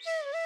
Yeah.